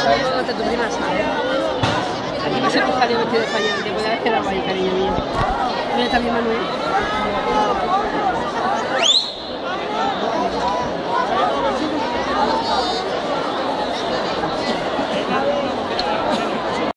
Fallante, tu prima sabe. Aquí va a ser un jaleo vestido de Fallante, puede haber quedado ahí, cariño mío. Mira también Manuel.